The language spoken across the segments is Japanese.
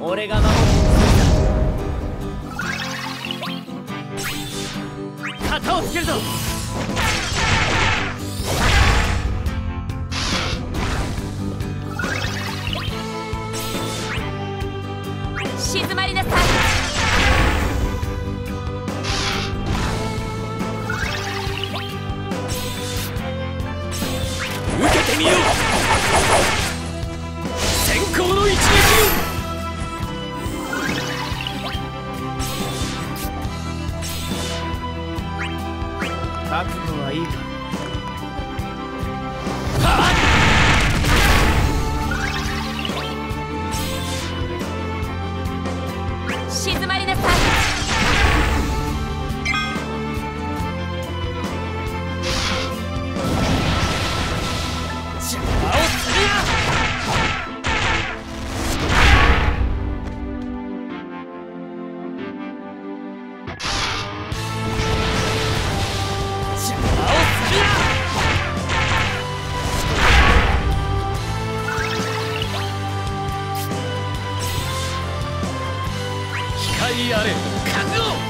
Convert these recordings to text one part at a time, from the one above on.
俺が守る。をつけるぞ静まりなさい。光あれ覚悟。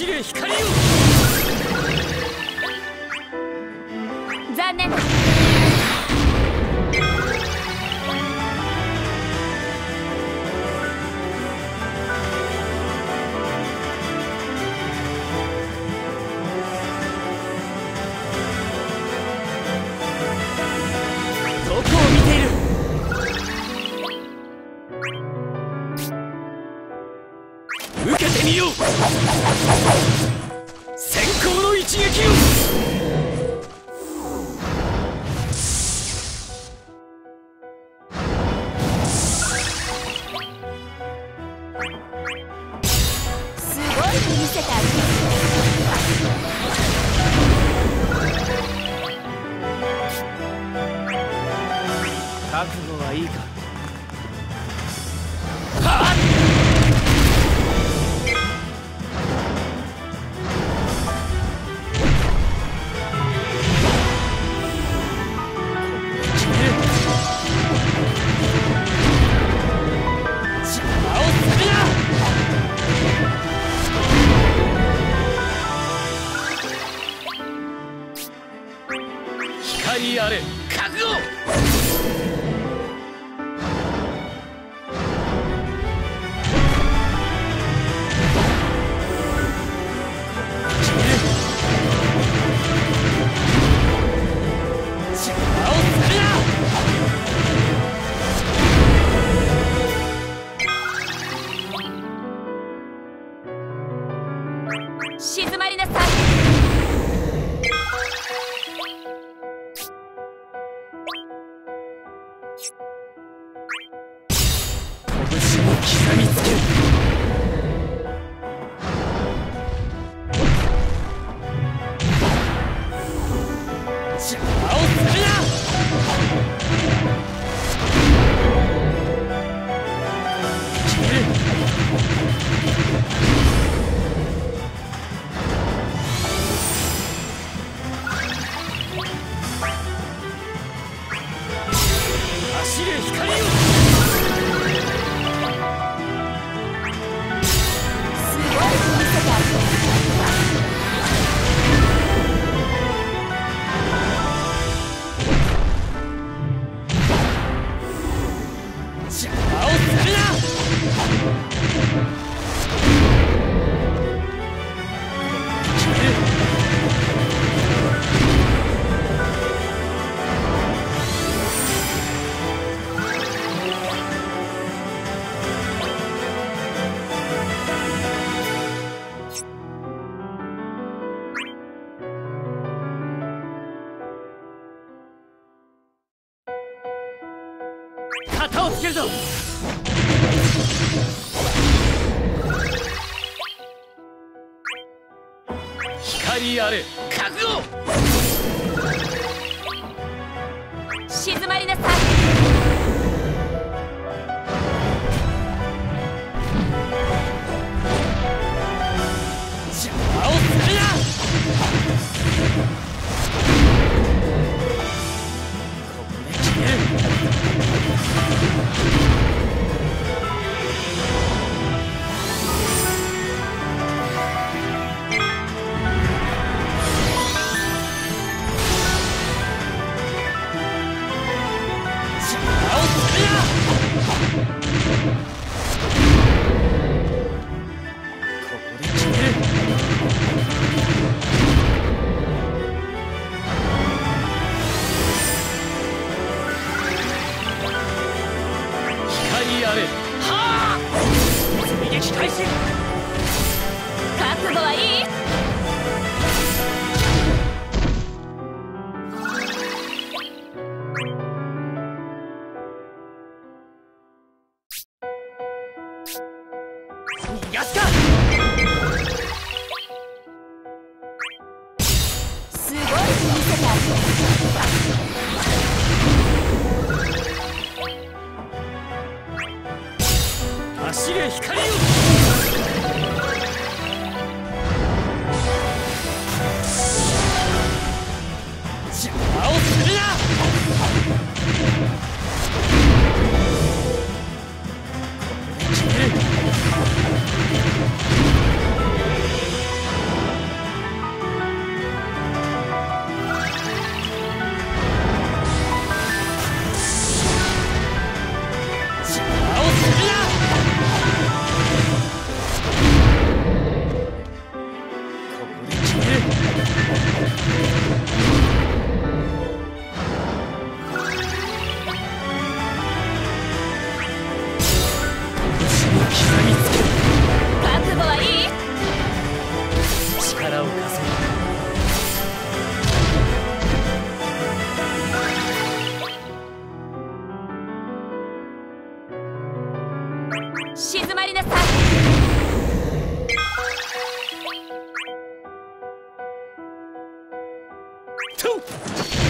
走る光を先行の一撃をたりあれ覚悟。静まりなさい。ここでる。逃がすかすごい見せた。れ光よ。静まりなさい。トゥ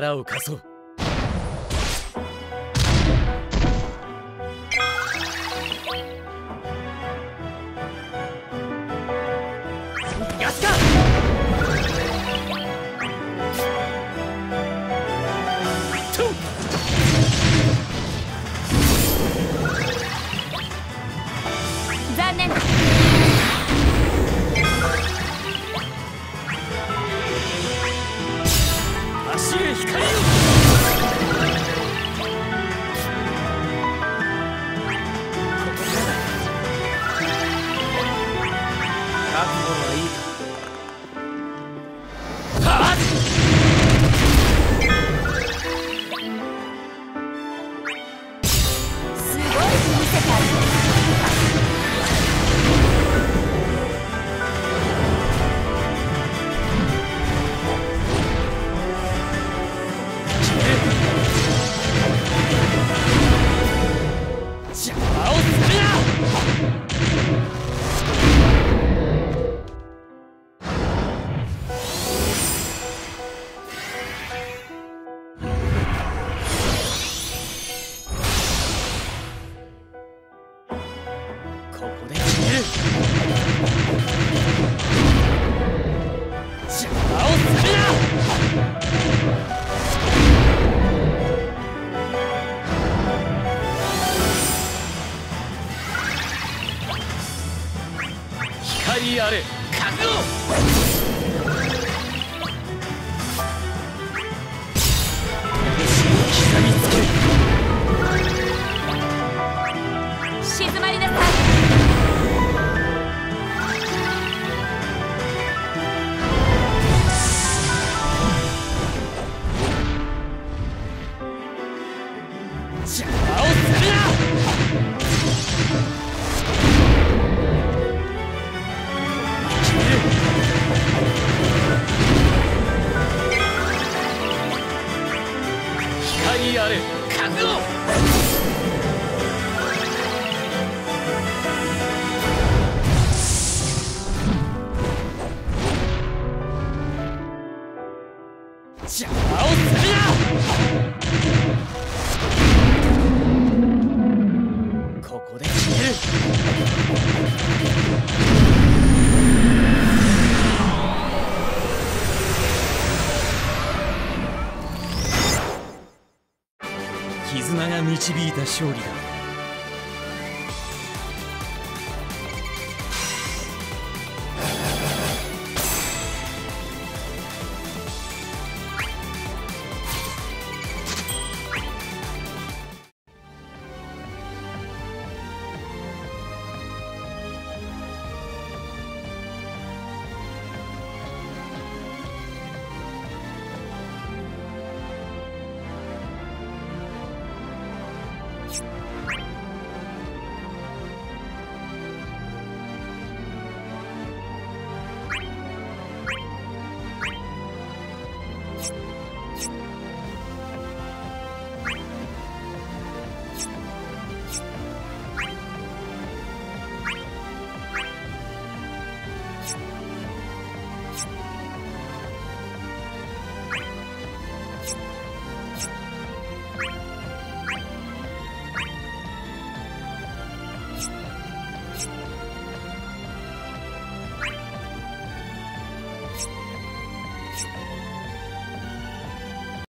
力を貸そう。刻みつけるにやれ覚悟。勝利だ。